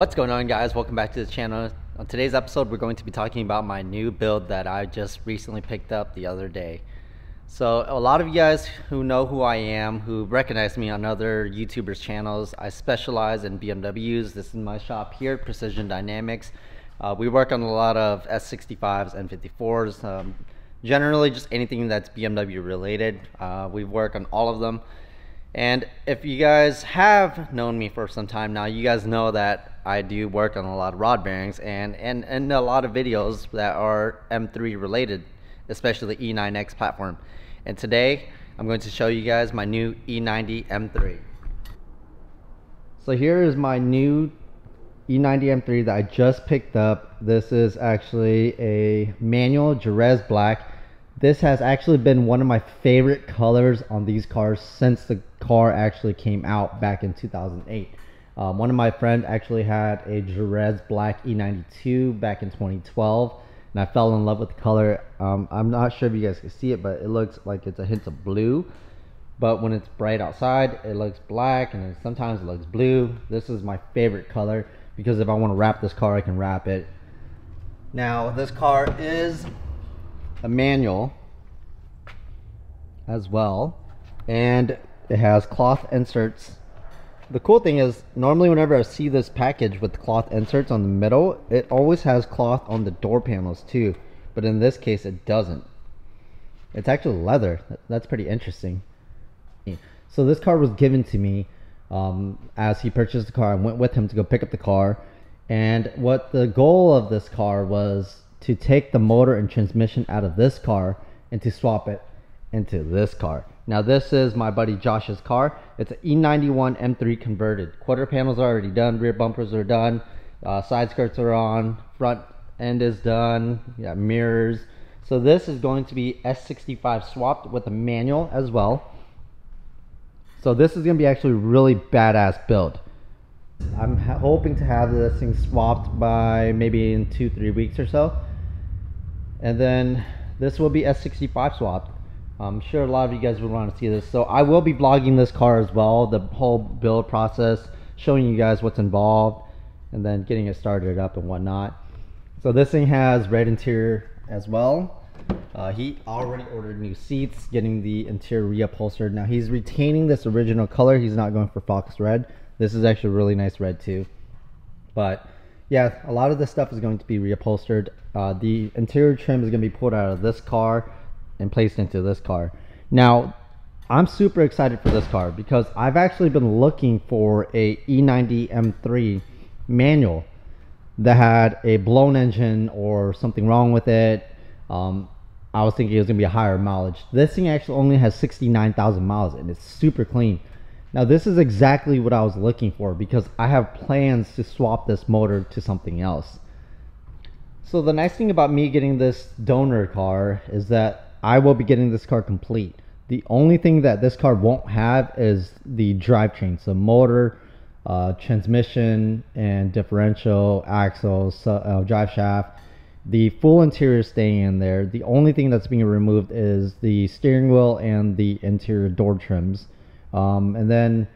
What's going on guys? Welcome back to the channel. On today's episode we're going to be talking about my new build that I just recently picked up the other day. So a lot of you guys who know who I am, who recognize me on other YouTubers channels, I specialize in BMWs. This is my shop here, Precision Dynamics. Uh, we work on a lot of S65s and 54s, um, generally just anything that's BMW related. Uh, we work on all of them. And if you guys have known me for some time now, you guys know that I do work on a lot of rod bearings and, and, and a lot of videos that are M3 related, especially the E9X platform. And today, I'm going to show you guys my new E90 M3. So here is my new E90 M3 that I just picked up. This is actually a manual Jerez Black this has actually been one of my favorite colors on these cars since the car actually came out back in 2008. Um, one of my friends actually had a Jerez Black E92 back in 2012 and I fell in love with the color. Um, I'm not sure if you guys can see it, but it looks like it's a hint of blue. But when it's bright outside, it looks black and sometimes it looks blue. This is my favorite color because if I want to wrap this car, I can wrap it. Now, this car is a manual as well and it has cloth inserts the cool thing is normally whenever I see this package with cloth inserts on the middle it always has cloth on the door panels too but in this case it doesn't. It's actually leather. That's pretty interesting. So this car was given to me um, as he purchased the car I went with him to go pick up the car. And what the goal of this car was to take the motor and transmission out of this car and to swap it into this car. Now this is my buddy Josh's car. It's an E91 M3 converted. Quarter panels are already done, rear bumpers are done, uh, side skirts are on, front end is done, yeah, mirrors. So this is going to be S65 swapped with a manual as well. So this is going to be actually really badass build. I'm hoping to have this thing swapped by maybe in two, three weeks or so. And then this will be S65 swapped. I'm sure a lot of you guys would want to see this. So I will be vlogging this car as well, the whole build process, showing you guys what's involved, and then getting it started up and whatnot. So this thing has red interior as well. Uh, he already ordered new seats, getting the interior reupholstered. Now he's retaining this original color. He's not going for fox red. This is actually really nice red too. But yeah, a lot of this stuff is going to be reupholstered. Uh, the interior trim is going to be pulled out of this car and placed into this car. Now, I'm super excited for this car because I've actually been looking for a E90 M3 manual that had a blown engine or something wrong with it. Um, I was thinking it was to be a higher mileage. This thing actually only has 69,000 miles and it's super clean. Now this is exactly what I was looking for because I have plans to swap this motor to something else. So the nice thing about me getting this donor car is that I will be getting this car complete. The only thing that this car won't have is the drivetrain, so motor, uh, transmission, and differential, axles, uh, drive shaft. The full interior is staying in there. The only thing that's being removed is the steering wheel and the interior door trims. Um, and then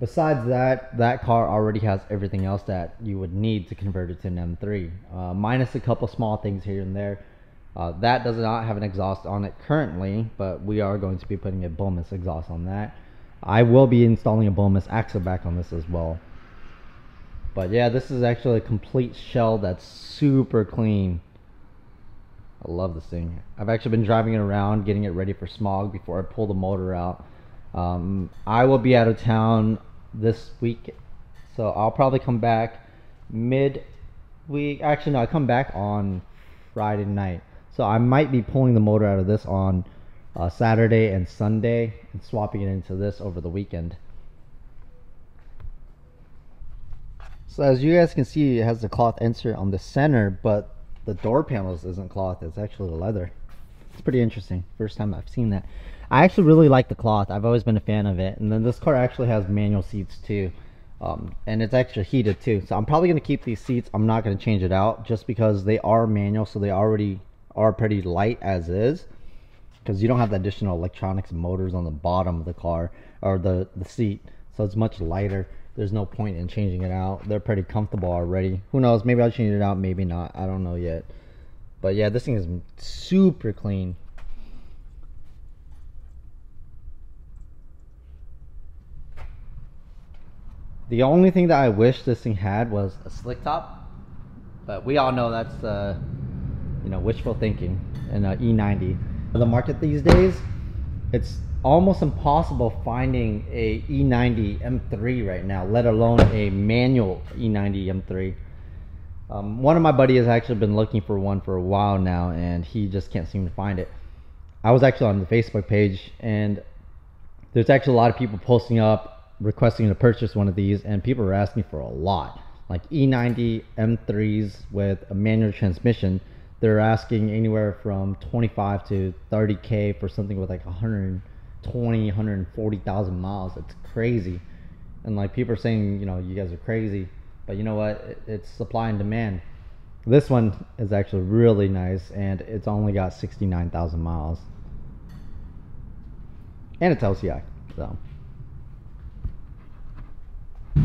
besides that, that car already has everything else that you would need to convert it to an M3, uh, minus a couple small things here and there. Uh, that does not have an exhaust on it currently, but we are going to be putting a Bulmas exhaust on that. I will be installing a Bulmas axle back on this as well. But yeah, this is actually a complete shell that's super clean. I love this thing. I've actually been driving it around, getting it ready for smog before I pull the motor out. Um, I will be out of town this week, so I'll probably come back mid week. Actually, no, I come back on Friday night, so I might be pulling the motor out of this on uh, Saturday and Sunday and swapping it into this over the weekend. So as you guys can see, it has the cloth insert on the center, but the door panels isn't cloth, it's actually leather. It's pretty interesting. First time I've seen that. I actually really like the cloth. I've always been a fan of it. And then this car actually has manual seats too. Um, and it's extra heated too. So I'm probably going to keep these seats. I'm not going to change it out just because they are manual. So they already are pretty light as is. Because you don't have the additional electronics motors on the bottom of the car or the, the seat. So it's much lighter. there's no point in changing it out. They're pretty comfortable already. Who knows? Maybe I'll change it out, maybe not. I don't know yet. But yeah, this thing is super clean. The only thing that I wish this thing had was a slick top, but we all know that's uh, you know wishful thinking in a E90. The market these days, it's almost impossible finding a E90 M3 right now, let alone a manual E90 M3. Um, one of my buddies has actually been looking for one for a while now, and he just can't seem to find it. I was actually on the Facebook page, and there's actually a lot of people posting up requesting to purchase one of these, and people are asking for a lot. Like E90 M3s with a manual transmission, they're asking anywhere from 25 to 30k for something with like 120, 140,000 miles. It's crazy, and like people are saying, you know, you guys are crazy, but you know what? It's supply and demand. This one is actually really nice, and it's only got 69,000 miles, and it's LCI, so.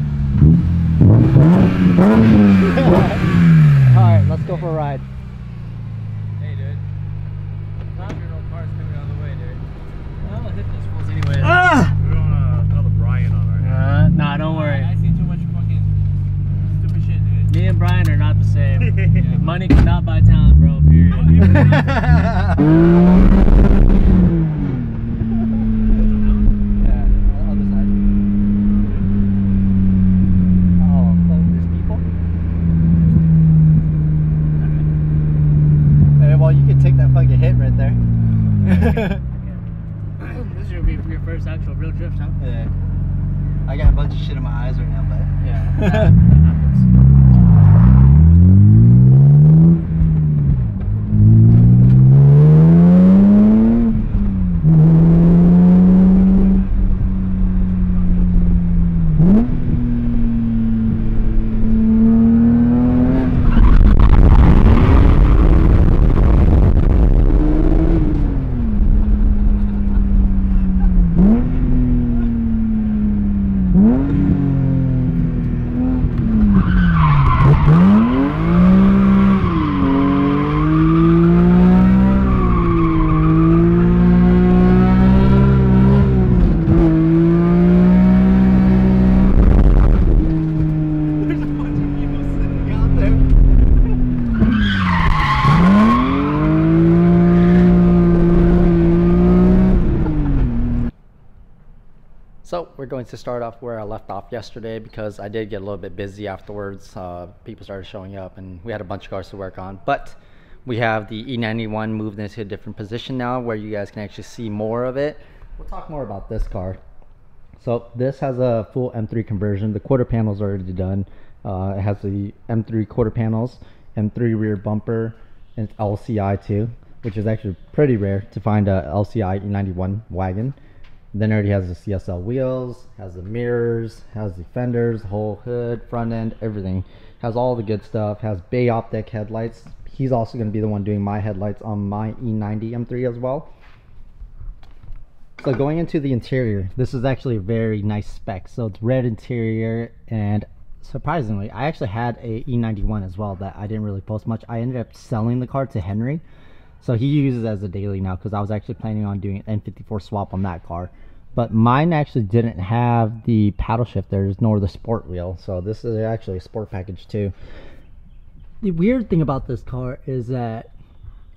Alright, let's go for a ride. And Brian are not the same. Money cannot buy talent, bro. Period. Yeah, other side. Oh, so there's people? Hey, well, you can take that fucking hit right there. this is gonna be your first actual real drift, huh? yeah. I got a bunch of shit in my eyes right now, but. Yeah. That, that happens. There's a bunch of people sitting out there. So we're going to start off where I left off yesterday because I did get a little bit busy afterwards. Uh, people started showing up and we had a bunch of cars to work on. But we have the E91 moved into a different position now where you guys can actually see more of it. We'll talk more about this car. So this has a full M3 conversion. The quarter panel's are already done. Uh, it has the M3 quarter panels, M3 rear bumper, and it's LCI too, which is actually pretty rare to find a LCI E91 wagon. Then it already has the CSL wheels, has the mirrors, has the fenders, whole hood, front end, everything. Has all the good stuff. Has bay optic headlights. He's also going to be the one doing my headlights on my E90 M3 as well. So going into the interior, this is actually a very nice spec. So it's red interior and surprisingly, I actually had a E91 as well that I didn't really post much. I ended up selling the car to Henry. So he uses as a daily now because I was actually planning on doing an N54 swap on that car. But mine actually didn't have the paddle shifters nor the sport wheel. So this is actually a sport package too. The weird thing about this car is that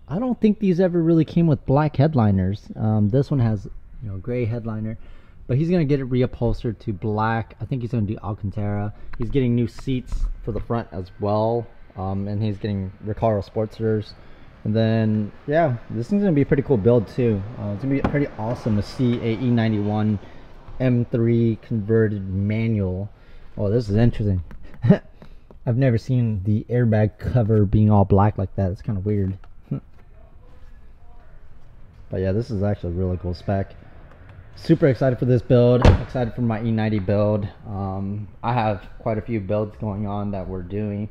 I don't think these ever really came with black headliners. Um, this one has, you know, gray headliner, but he's gonna get it reupholstered to black. I think he's gonna do Alcantara. He's getting new seats for the front as well, um, and he's getting Recaro Sportsters. And then, yeah, this thing's gonna be a pretty cool build too. Uh, it's gonna be pretty awesome to see a E E91 M3 converted manual. Oh, this is interesting. I've never seen the airbag cover being all black like that. It's kind of weird. But yeah, this is actually a really cool spec. Super excited for this build. Excited for my E90 build. Um, I have quite a few builds going on that we're doing.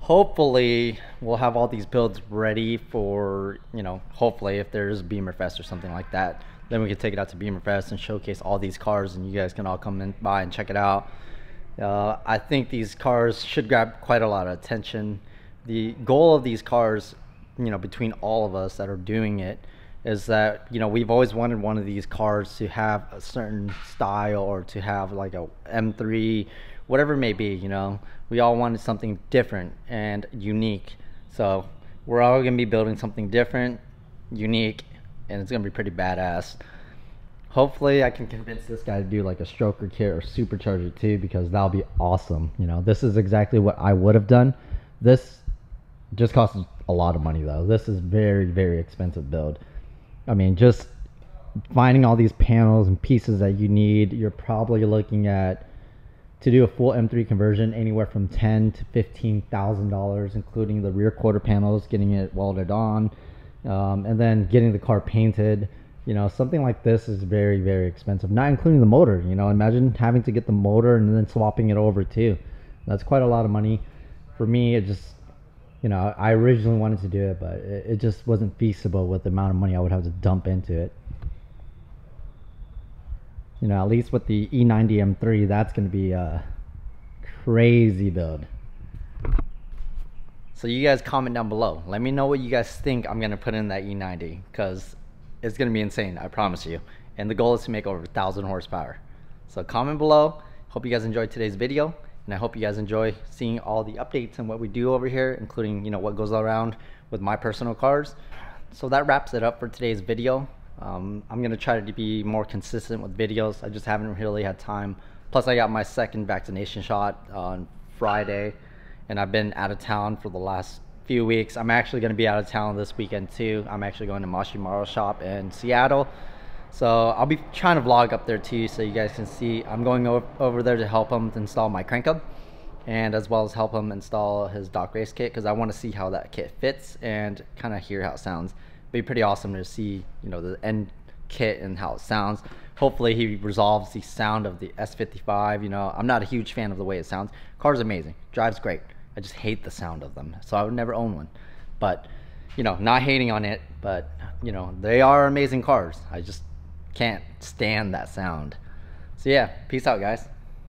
Hopefully, we'll have all these builds ready for, you know, hopefully if there's Beamer Fest or something like that. Then we can take it out to Beamer Fest and showcase all these cars and you guys can all come in by and check it out. Uh, I think these cars should grab quite a lot of attention. The goal of these cars, you know, between all of us that are doing it, is that you know we've always wanted one of these cars to have a certain style or to have like a M3, whatever it may be. You know, we all wanted something different and unique. So we're all gonna be building something different, unique, and it's gonna be pretty badass. Hopefully, I can convince this guy to do like a stroker kit or supercharger too, because that'll be awesome. You know, this is exactly what I would have done. This just costs a lot of money though. This is very, very expensive build. I mean, just finding all these panels and pieces that you need, you're probably looking at to do a full M3 conversion anywhere from ten to fifteen thousand dollars, including the rear quarter panels, getting it welded on, um, and then getting the car painted. You know, something like this is very, very expensive. Not including the motor. You know, imagine having to get the motor and then swapping it over too. That's quite a lot of money. For me, it just you know, I originally wanted to do it, but it, it, just wasn't feasible with the amount of money I would have to dump into it. You know, at least with the E90 M3, that's going to be a crazy build. So you guys comment down below. Let me know what you guys think I'm going to put in that E90 because it's going to be insane, I promise you. And the goal is to make over 1,000 horsepower. So comment below. Hope you guys enjoyed today's video and I hope you guys enjoy seeing all the updates and what we do over here, including you know what goes around with my personal cars. So that wraps it up for today's video. Um, I'm gonna try to be more consistent with videos. I just haven't really had time. Plus, I got my second vaccination shot on Friday, and I've been out of town for the last few weeks. I'm actually gonna be out of town this weekend too. I'm actually going to Mashimaro shop in Seattle. So I'll be trying to vlog up there too so you guys can see. I'm going over there to help him install my crank hub and as well as help him install his Doc Race kit because I want to see how that kit fits and kind of hear how it sounds. Be pretty awesome to see, you know, the end kit and how it sounds. Hopefully he resolves the sound of the S55. You know, I'm not a huge fan of the way it sounds. Car's amazing, drives great. I just hate the sound of them, so I would never own one. But, you know, not hating on it, but, you know, they are amazing cars. I just can't stand that sound. So yeah, peace out guys.